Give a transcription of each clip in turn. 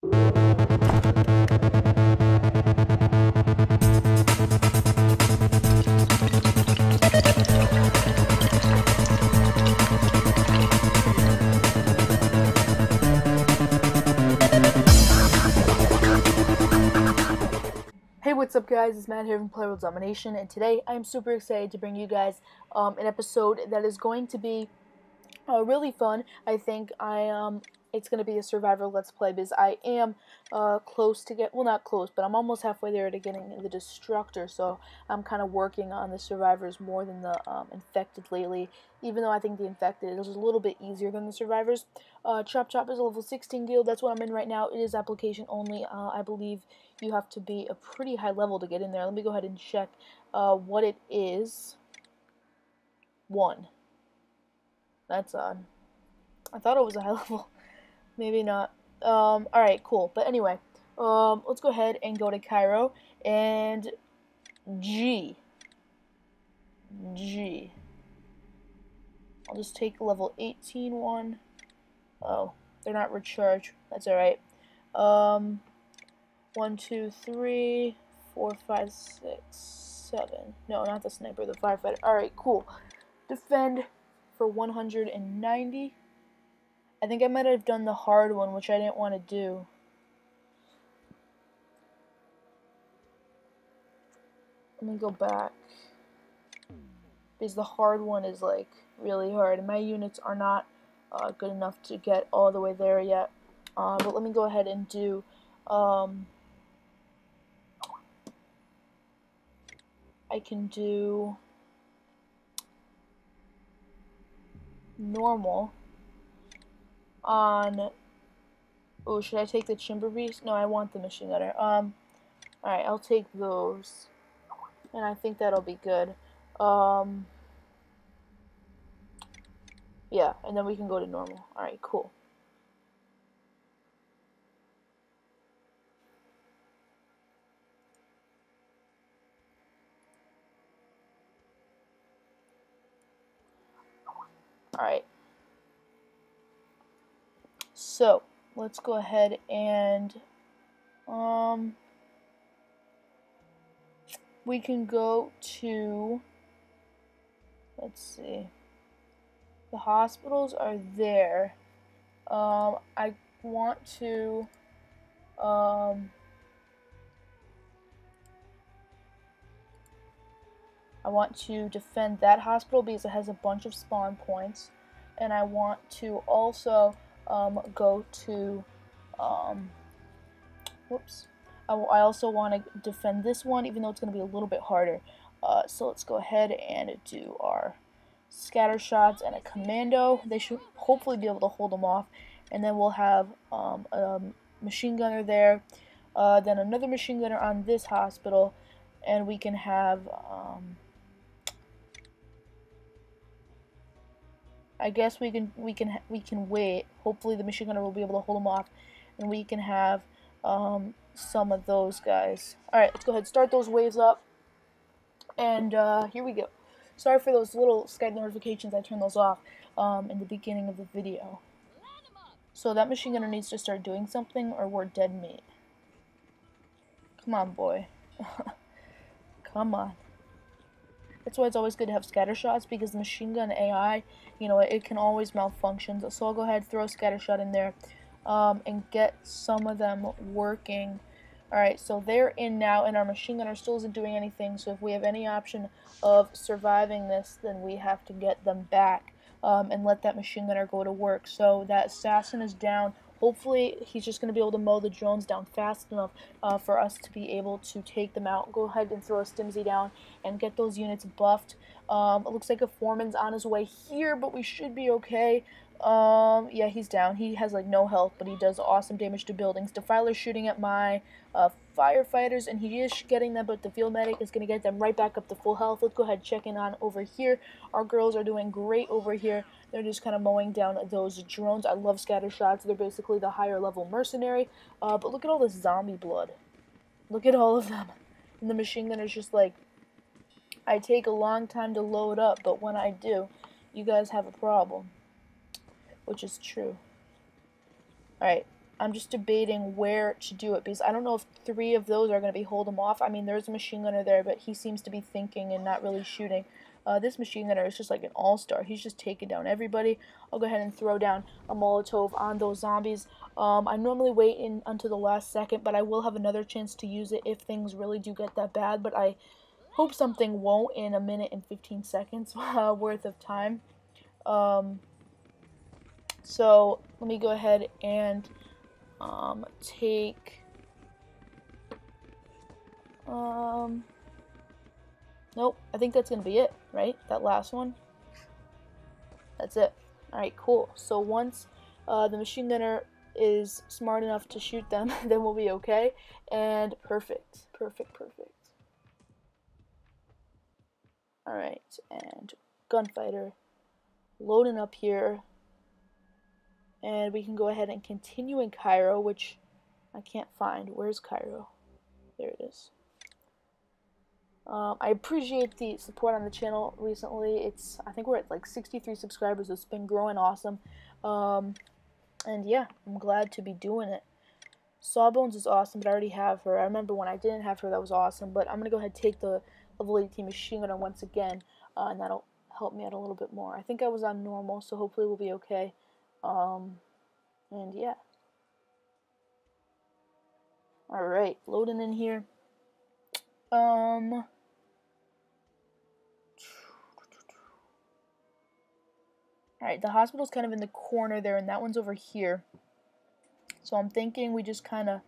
Hey, what's up, guys? It's Matt here from PlayWorldZombination, and today I am super excited to bring you guys um, an episode that is going to be uh, really fun. I think I um, it's going to be a Survivor Let's Play because I am uh, close to get well, not close, but I'm almost halfway there to getting the Destructor. So I'm kind of working on the Survivors more than the um, Infected lately. Even though I think the Infected is a little bit easier than the Survivors. Uh, Chop Chop is a level 16 guild. That's what I'm in right now. It is application only. Uh, I believe you have to be a pretty high level to get in there. Let me go ahead and check uh, what it is. One. That's odd. I thought it was a high level. Maybe not. Um, alright, cool. But anyway, um, let's go ahead and go to Cairo. And G. G. I'll just take level 18 one. Oh, they're not recharged. That's alright. Um, one, two, three, four, five, six, seven. No, not the sniper, the firefighter. Alright, cool. Defend for 190. I think I might have done the hard one, which I didn't want to do. Let me go back. Because the hard one is, like, really hard. My units are not uh, good enough to get all the way there yet. Uh, but let me go ahead and do... Um, I can do normal on oh should I take the Chimber Beast? No, I want the machine gunner. Um alright, I'll take those. And I think that'll be good. Um Yeah, and then we can go to normal. Alright, cool. Alright. So, let's go ahead and um we can go to let's see. The hospitals are there. Um I want to um I want to defend that hospital because it has a bunch of spawn points. And I want to also um, go to, um, whoops. I, I also want to defend this one, even though it's going to be a little bit harder. Uh, so let's go ahead and do our scatter shots and a commando. They should hopefully be able to hold them off. And then we'll have um, a machine gunner there. Uh, then another machine gunner on this hospital. And we can have... Um, I guess we can we can we can wait. Hopefully the machine gunner will be able to hold them off, and we can have um, some of those guys. All right, let's go ahead start those waves up, and uh, here we go. Sorry for those little Skype notifications. I turned those off um, in the beginning of the video. So that machine gunner needs to start doing something, or we're dead meat. Come on, boy. Come on. That's why it's always good to have scatter shots because the machine gun AI, you know, it, can always malfunction. So I'll go ahead throw a scatter shot in there um, and get some of them working. Alright, so they're in now, and our machine gunner still isn't doing anything, so if we have any option of surviving this, then we have to get them back um, and let that machine gunner go to work. So that assassin is down hopefully he's just going to be able to mow the drones down fast enough uh, for us to be able to take them out. Go ahead and throw a Stimsy down and get those units buffed. Um, it looks like a foreman's on his way here, but we should be okay. Um, yeah, he's down. He has like no health, but he does awesome damage to buildings. Defiler's shooting at my uh, firefighters, and he is getting them, but the field medic is going to get them right back up to full health. Let's go ahead and check in on over here. Our girls are doing great over here. They're just kind of mowing down those drones. I love scatter shots. They're basically the higher level mercenary. Uh, but look at all this zombie blood. Look at all of them. And the machine gun is just like, I take a long time to load up, but when I do, you guys have a problem which is true. Alright, I'm just debating where to do it because I don't know if three of those are going to be hold him off. I mean, there's a machine gunner there, but he seems to be thinking and not really shooting. Uh, this machine gunner is just like an all-star. He's just taking down everybody. I'll go ahead and throw down a Molotov on those zombies. Um, I normally wait in until the last second, but I will have another chance to use it if things really do get that bad. But I hope something won't in a minute and 15 seconds uh, worth of time. Um, so let me go ahead and um, take um, nope, I think that's going to be it, right? That last one. That's it. Alright, cool. So once uh, the machine gunner is smart enough to shoot them, then we'll be okay. And perfect. Perfect, perfect. Alright, and gunfighter loading up here. And we can go ahead and continue in Cairo, which I can't find. Where's Cairo? There it is. Um, I appreciate the support on the channel recently. It's I think we're at like 63 subscribers. It's been growing awesome. Um, and yeah, I'm glad to be doing it. Sawbones is awesome, but I already have her. I remember when I didn't have her, that was awesome. But I'm going to go ahead and take the level 18 machine gunner once again, uh, and that'll help me out a little bit more. I think I was on normal, so hopefully we'll be okay. Um, and yeah. Alright, loading in here. Um... Alright, the hospital's kind of in the corner there, and that one's over here. So I'm thinking we just kind of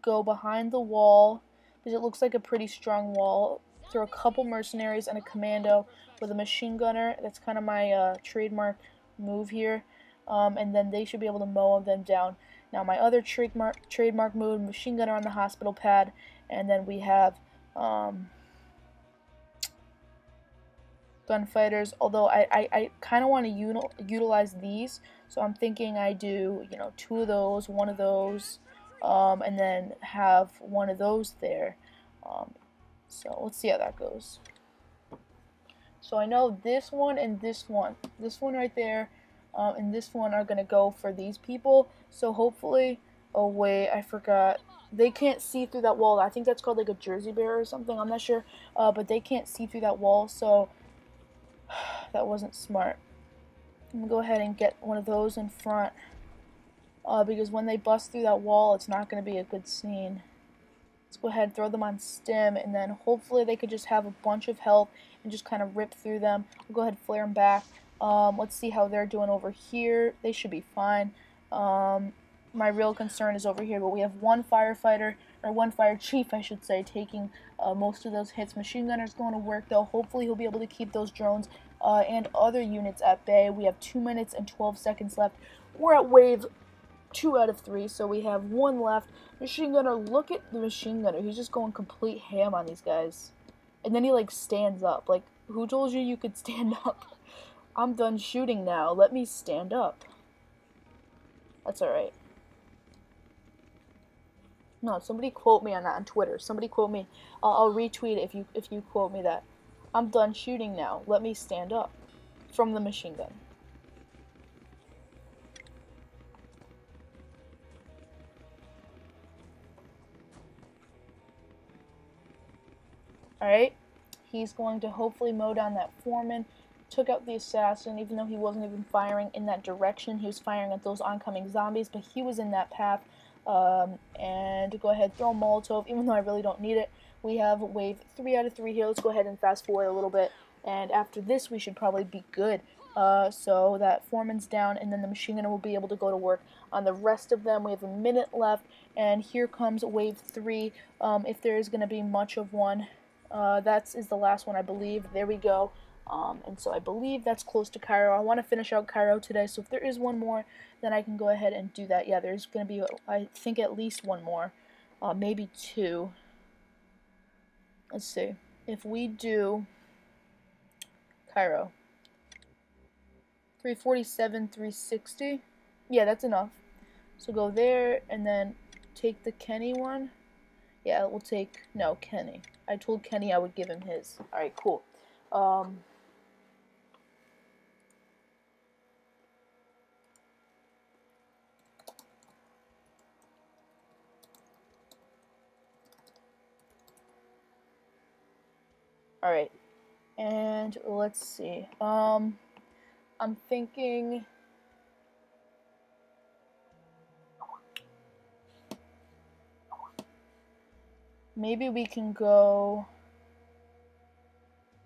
go behind the wall, because it looks like a pretty strong wall, through a couple mercenaries and a commando with a machine gunner. That's kind of my uh, trademark move here. Um, and then they should be able to mow them down. Now my other trademark, trademark move, machine gunner on the hospital pad, and then we have um, gunfighters. Although I, I, I kind of want to utilize these, so I'm thinking I do you know two of those, one of those, um, and then have one of those there. Um, so let's see how that goes. So I know this one and this one, this one right there, um, and this one are gonna go for these people. So hopefully, oh wait, I forgot. They can't see through that wall. I think that's called like a Jersey bear or something. I'm not sure, uh, but they can't see through that wall. So that wasn't smart. I'm gonna go ahead and get one of those in front. Uh, because when they bust through that wall, it's not going to be a good scene. Let's go ahead and throw them on stem, and then hopefully they could just have a bunch of health and just kind of rip through them. I'll go ahead and flare them back. Um, let's see how they're doing over here. They should be fine. Um, my real concern is over here, but we have one firefighter, or one fire chief, I should say, taking uh, most of those hits. Machine gunner's going to work, though. Hopefully he'll be able to keep those drones uh, and other units at bay. We have 2 minutes and 12 seconds left. We're at wave 2 out of 3, so we have one left. Machine gunner, look at the machine gunner. He's just going complete ham on these guys. And then he, like, stands up. Like, who told you you could stand up? I'm done shooting now. Let me stand up. That's alright. No, somebody quote me on that on Twitter. Somebody quote me. I'll, I'll retweet if you if you quote me that. I'm done shooting now. Let me stand up. From the machine gun. Alright. He's going to hopefully mow down that foreman. Took out the assassin, even though he wasn't even firing in that direction. He was firing at those oncoming zombies, but he was in that path. Um, and go ahead, throw a Molotov, even though I really don't need it. We have wave 3 out of 3 here. Let's go ahead and fast forward a little bit. And after this, we should probably be good. Uh, so that foreman's down, and then the machine gunner will be able to go to work on the rest of them. We have a minute left, and here comes wave 3, um, if there is going to be much of one. Uh, that is the last one, I believe. There we go. Um, and so I believe that's close to Cairo. I want to finish out Cairo today, so if there is one more, then I can go ahead and do that. Yeah, there's going to be, I think, at least one more. Uh, maybe two let's see, if we do Cairo, 347, 360, yeah, that's enough. So go there and then take the Kenny one. Yeah, we'll take, no, Kenny. I told Kenny I would give him his. Alright, cool. Um, Alright, and let's see. Um, I'm thinking Maybe we can go...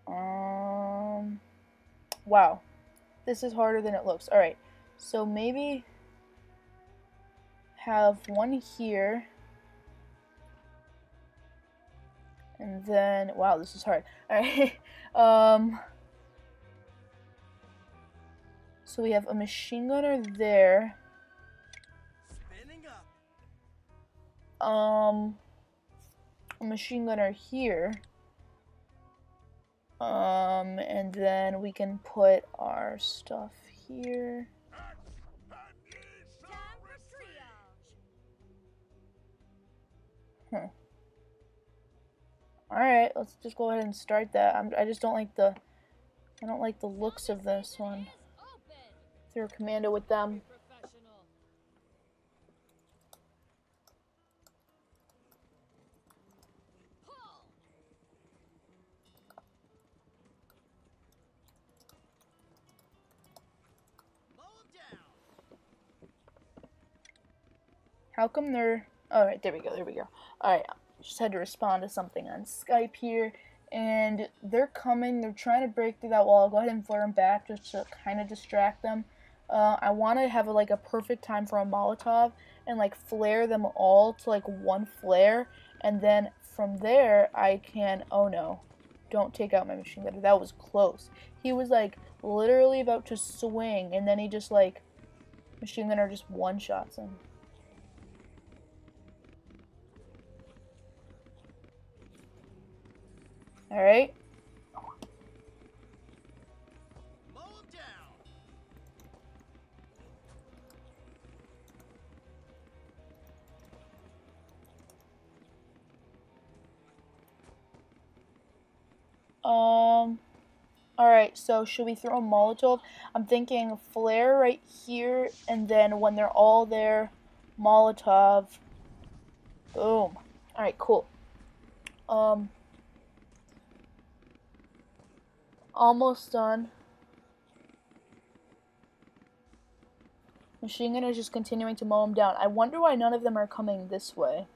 Um, wow. This is harder than it looks. Alright. So maybe have one here. And then, wow, this is hard. Alright, um, so we have a machine gunner there. Um, a machine gunner here. Um, and then we can put our stuff here. Hmm. Alright, let's just go ahead and start that. I'm, I just don't like the... I don't like the looks of this one. Through commando with them. How come they're... Alright, there we go, there we go. Alright, just had to respond to something on Skype here. And they're coming. They're trying to break through that wall. I'll go ahead and flare them back just to kind of distract them. Uh, I want to have a, like a perfect time for a Molotov and like flare them all to like one flare. And then from there, I can... Oh no. Don't take out my machine gunner. That was close. He was like literally about to swing. And then he just like... Machine gunner just one-shots him. Alright. Um, alright, so should we throw a Molotov? I'm thinking flare right here, and then when they're all there, Molotov. Boom. Alright, cool. Um, Almost done. Machine gun is just continuing to mow them down. I wonder why none of them are coming this way.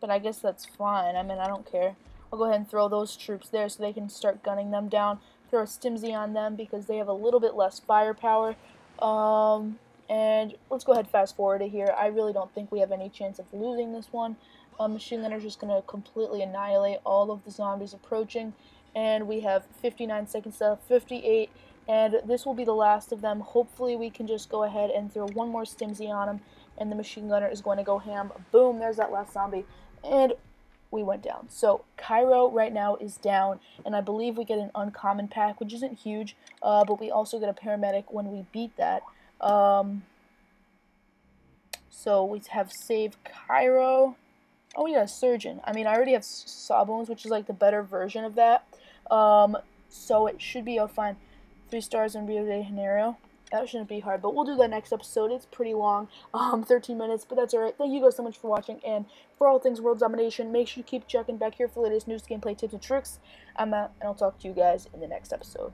But I guess that's fine. I mean, I don't care. I'll go ahead and throw those troops there so they can start gunning them down. Throw a Stimsy on them because they have a little bit less firepower. Um, and let's go ahead fast forward to here. I really don't think we have any chance of losing this one. Um, machine gunner is just going to completely annihilate all of the zombies approaching and we have 59 seconds left, 58, and this will be the last of them. Hopefully we can just go ahead and throw one more stimsy on him, and the machine gunner is going to go ham. Boom, there's that last zombie, and we went down. So Cairo right now is down, and I believe we get an uncommon pack, which isn't huge, uh, but we also get a paramedic when we beat that. Um, so we have saved Cairo. Oh, we got a surgeon. I mean, I already have Sawbones, which is like the better version of that. Um, so it should be a fine. Three stars in Rio de Janeiro. That shouldn't be hard, but we'll do that next episode. It's pretty long, um, 13 minutes, but that's alright. Thank you guys so much for watching, and for all things World Zombination, make sure you keep checking back here for the latest news, gameplay, tips, and tricks. I'm out, and I'll talk to you guys in the next episode.